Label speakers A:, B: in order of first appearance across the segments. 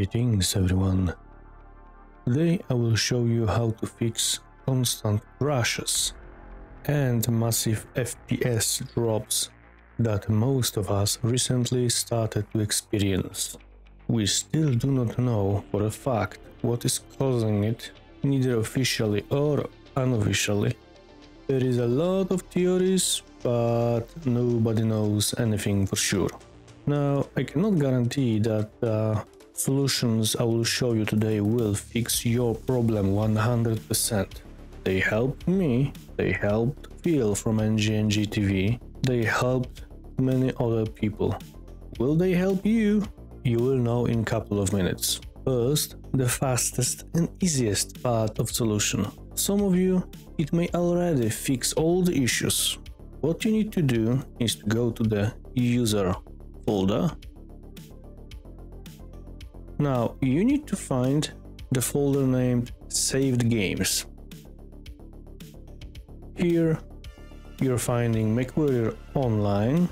A: Greetings everyone. Today I will show you how to fix constant crashes and massive FPS drops that most of us recently started to experience. We still do not know for a fact what is causing it, neither officially or unofficially. There is a lot of theories, but nobody knows anything for sure. Now, I cannot guarantee that the solutions I will show you today will fix your problem 100%. They helped me, they helped Phil from NGNG TV, they helped many other people. Will they help you? You will know in couple of minutes. First, the fastest and easiest part of solution. Some of you, it may already fix all the issues. What you need to do is to go to the user folder. Now you need to find the folder named saved games. Here you're finding MechWarrior Online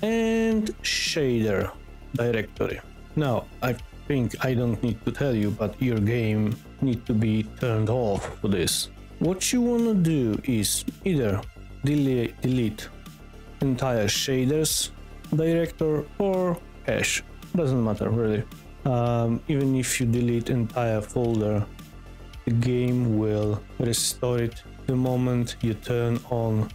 A: and shader directory. Now I think I don't need to tell you but your game need to be turned off for this. What you wanna do is either delete, delete entire shaders director or cache doesn't matter really um, even if you delete entire folder the game will restore it the moment you turn on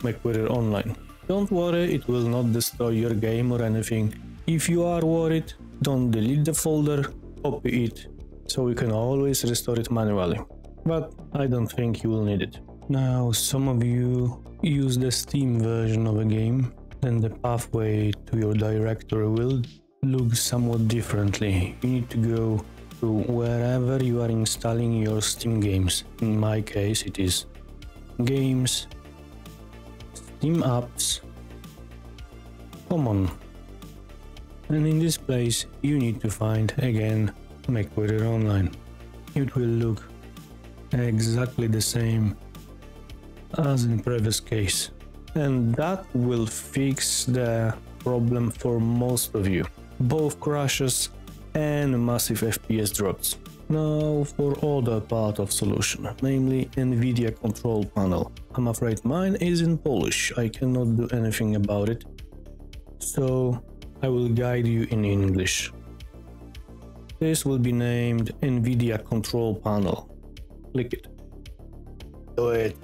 A: MechWarrior Online. Don't worry, it will not destroy your game or anything. If you are worried, don't delete the folder, copy it, so we can always restore it manually. But I don't think you will need it. Now, some of you use the Steam version of a game, then the pathway to your directory will look somewhat differently. You need to go to wherever you are installing your Steam games. In my case, it is Games, Steam Apps, Common. And in this place, you need to find again MechWarrior Online. It will look exactly the same as in previous case and that will fix the problem for most of you both crashes and massive fps drops. Now for other part of solution namely nvidia control panel. I'm afraid mine is in polish. I cannot do anything about it. So i will guide you in english. This will be named nvidia control panel. Click it. Do it.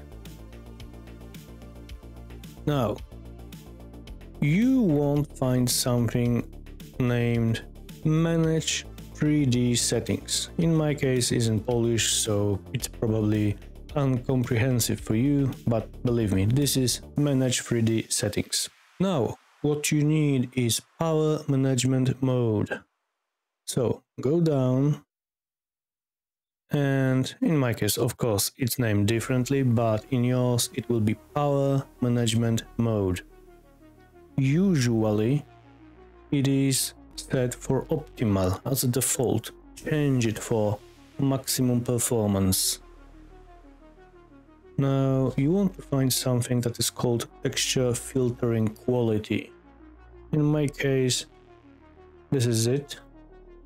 A: Now, you won't find something named manage 3D settings. In my case is in Polish, so it's probably uncomprehensive for you, but believe me, this is manage 3D settings. Now, what you need is power management mode. So go down and in my case of course it's named differently but in yours it will be power management mode usually it is set for optimal as a default. Change it for maximum performance. Now you want to find something that is called texture filtering quality. In my case this is it.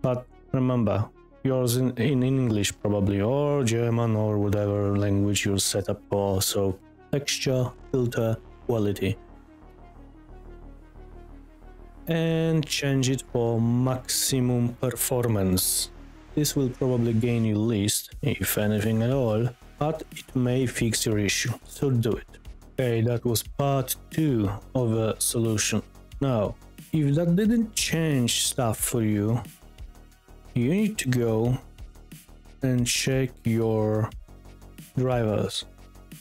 A: But remember yours in, in English probably or German or whatever language you're set up for. So texture filter quality and change it for maximum performance. This will probably gain you least if anything at all but it may fix your issue so do it. Okay that was part two of a solution. Now if that didn't change stuff for you you need to go and check your drivers.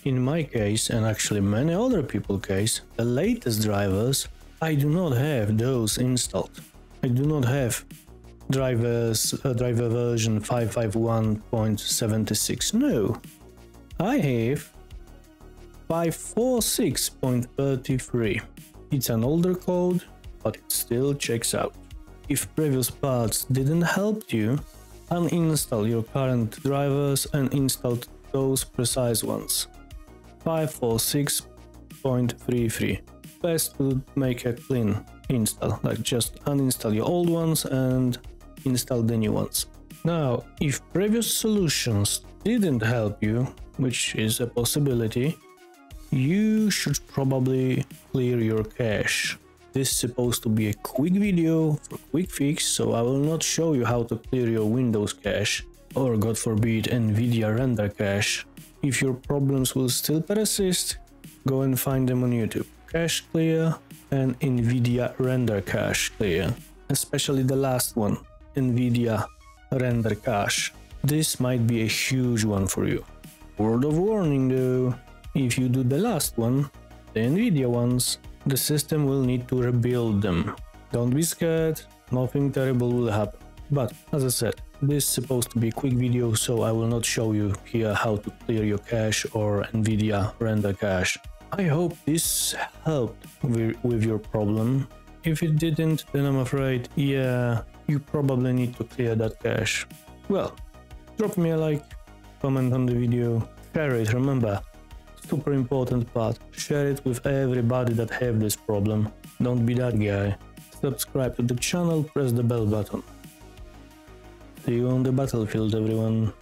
A: In my case, and actually many other people case, the latest drivers, I do not have those installed. I do not have drivers uh, driver version 551.76. No, I have 546.33. It's an older code, but it still checks out. If previous parts didn't help you, uninstall your current drivers and install those precise ones. 546.33. Best to make a clean install, like just uninstall your old ones and install the new ones. Now, if previous solutions didn't help you, which is a possibility, you should probably clear your cache. This is supposed to be a quick video for quick fix, so I will not show you how to clear your Windows cache or god forbid Nvidia render cache. If your problems will still persist, go and find them on YouTube. Cache clear and Nvidia render cache clear, especially the last one, Nvidia render cache. This might be a huge one for you. Word of warning though, if you do the last one, the Nvidia ones, the system will need to rebuild them. Don't be scared, nothing terrible will happen. But as I said, this is supposed to be a quick video so I will not show you here how to clear your cache or Nvidia render cache. I hope this helped with your problem. If it didn't, then I'm afraid, yeah, you probably need to clear that cache. Well, drop me a like, comment on the video, share it, remember, super important part, share it with everybody that have this problem. Don't be that guy. Subscribe to the channel, press the bell button. See you on the battlefield, everyone.